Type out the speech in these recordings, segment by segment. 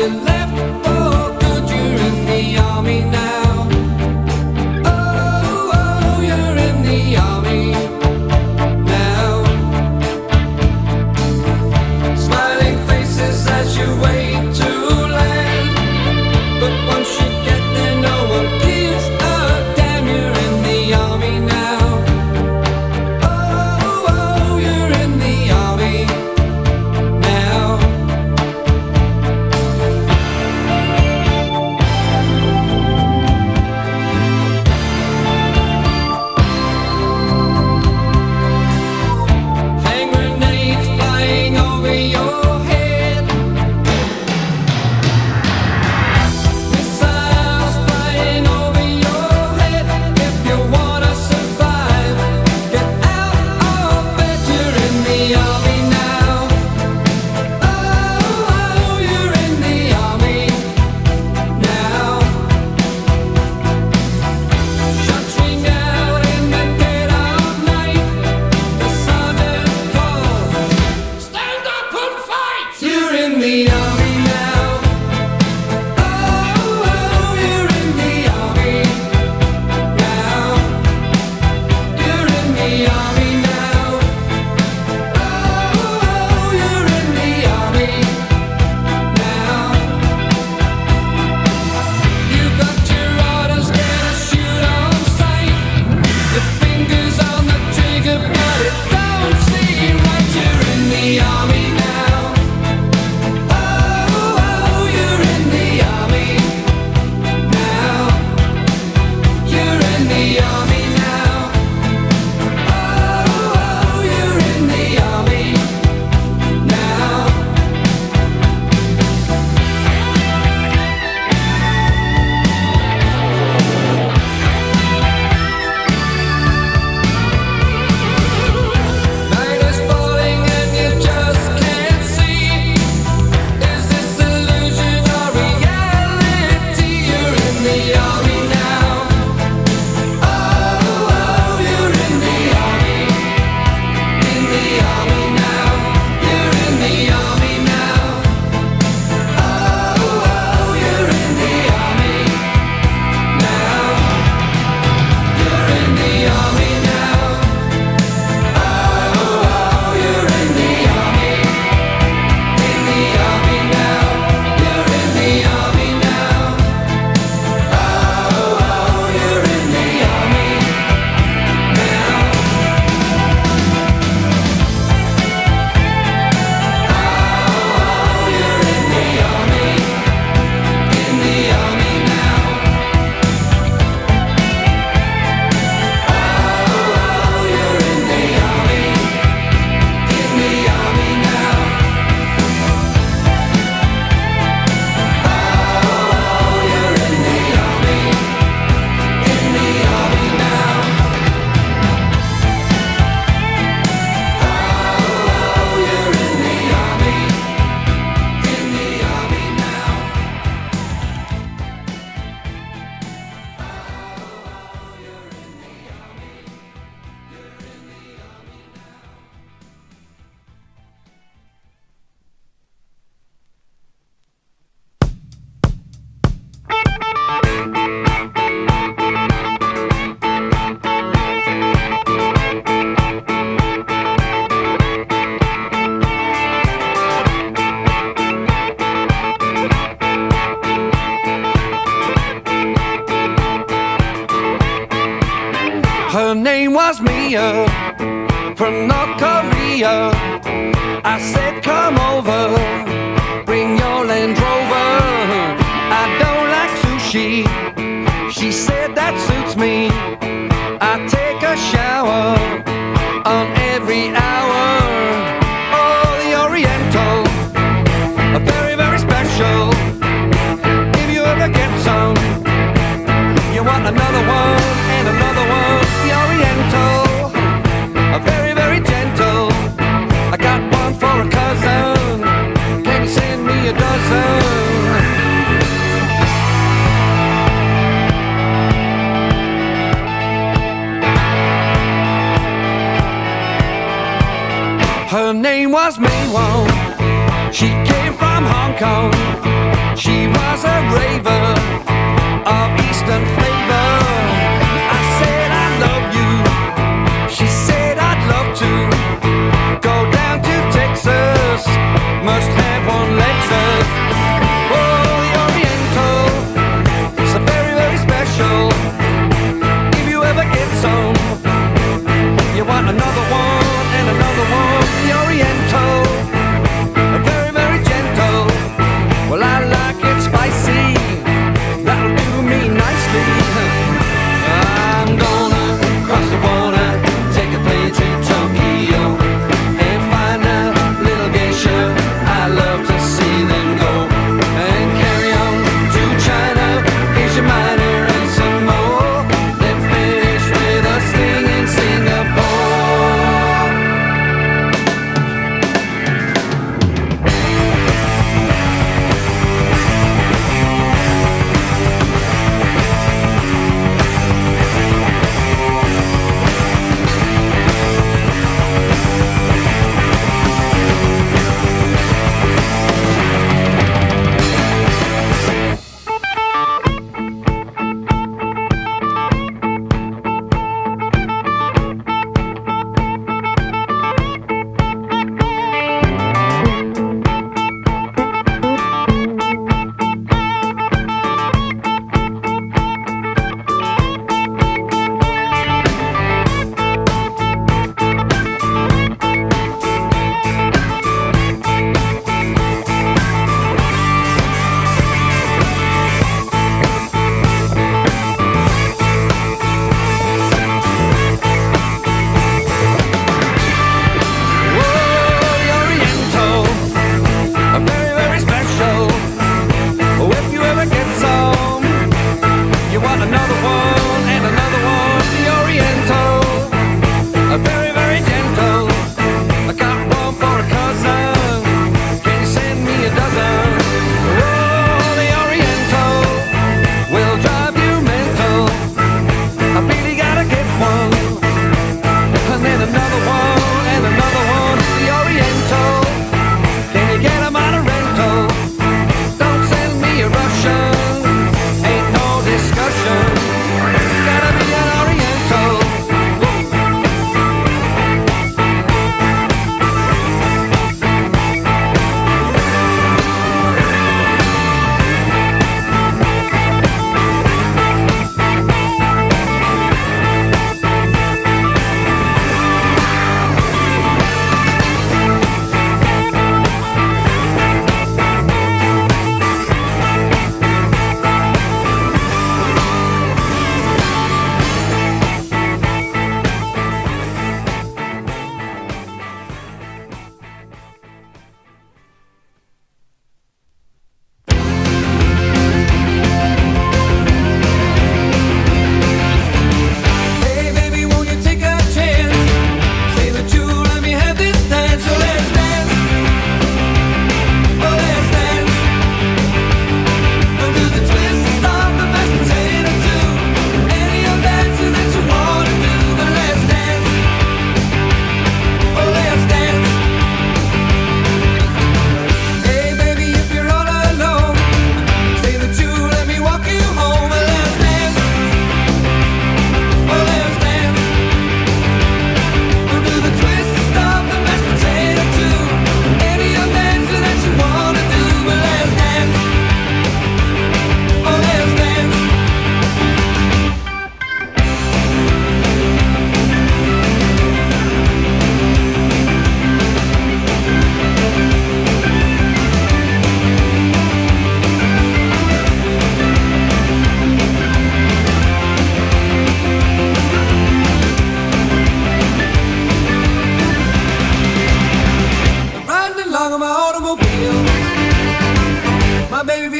your love. name was Mia from North Korea. I said, come over. was Mei Wong. She came from Hong Kong. She was a raven.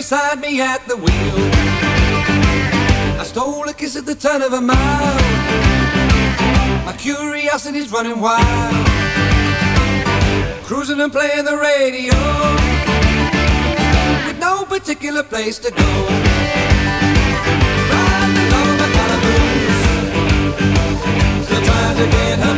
beside me at the wheel. I stole a kiss at the turn of a mile. My curiosity's running wild. Cruising and playing the radio with no particular place to go. Riding along my calaboose, still trying to get home.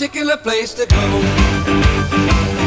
particular place to go.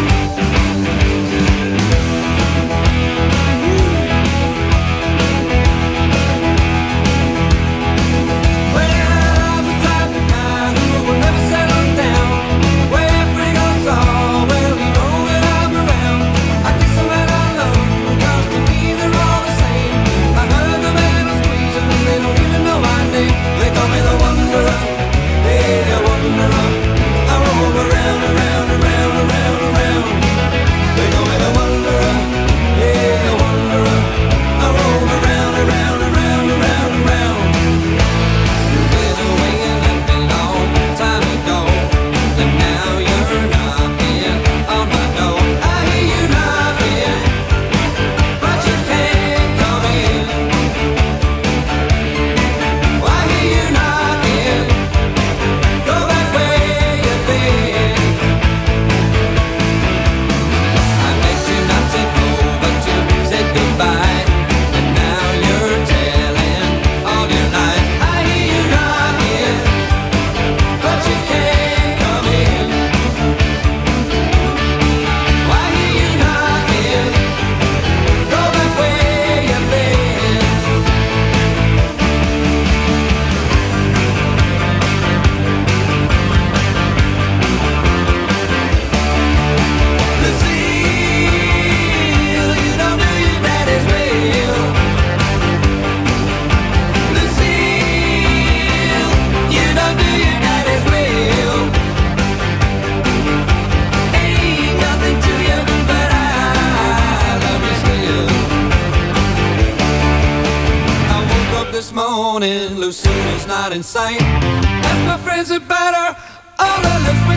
Lucina's not in sight. As my friends are better. All I left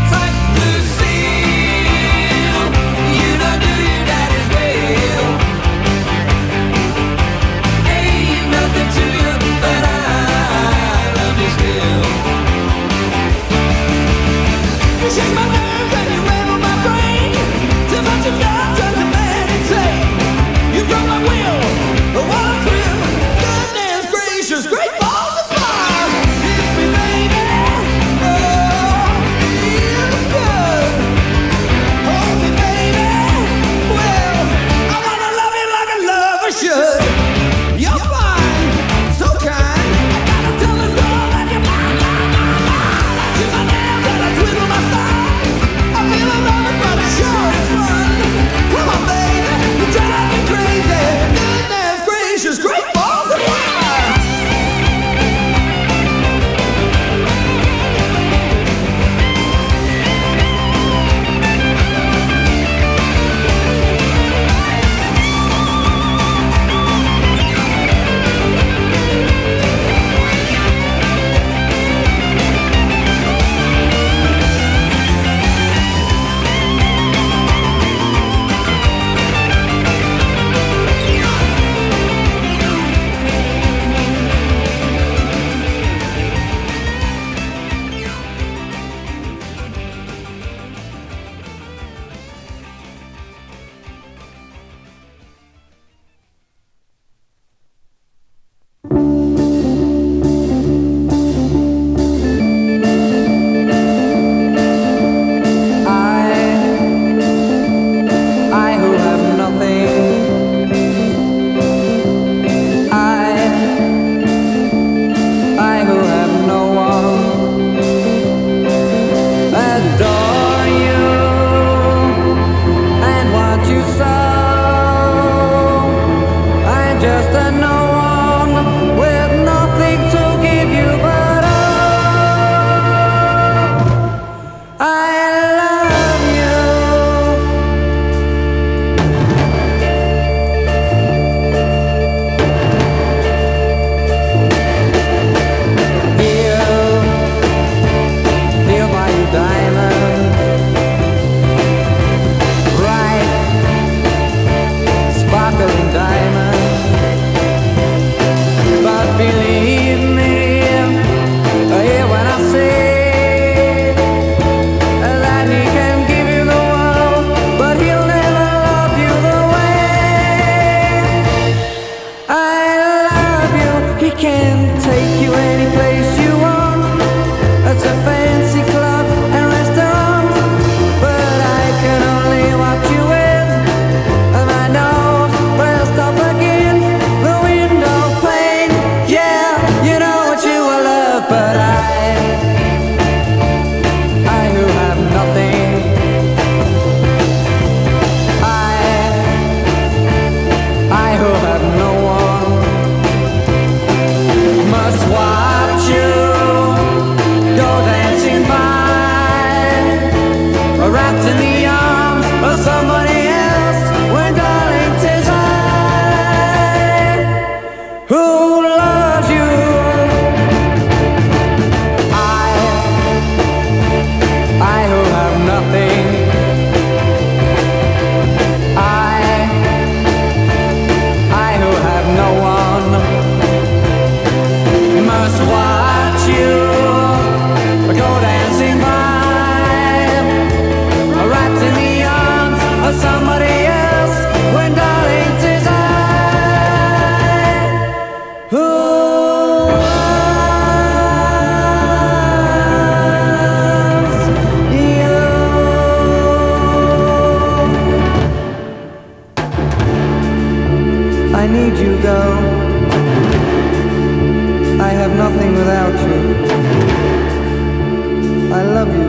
can't take you anyplace.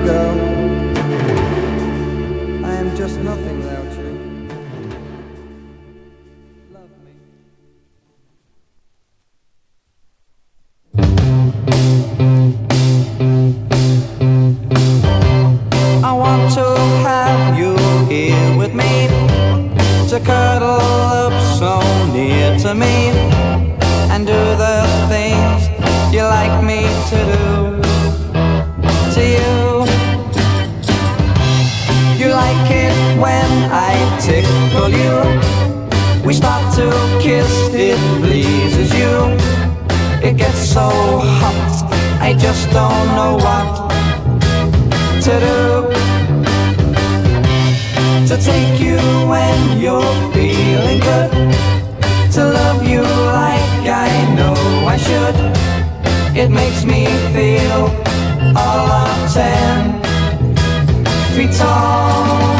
Girl. I am just nothing without you. To take you when you're feeling good. To love you like I know I should. It makes me feel all of ten Feet tall.